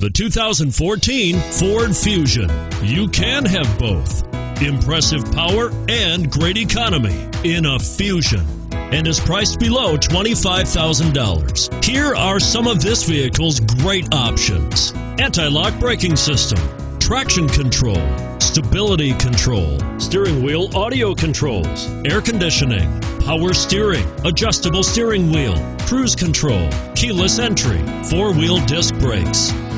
The 2014 Ford Fusion. You can have both impressive power and great economy in a Fusion and is priced below $25,000. Here are some of this vehicle's great options anti lock braking system, traction control, stability control, steering wheel audio controls, air conditioning, power steering, adjustable steering wheel, cruise control, keyless entry, four wheel disc brakes.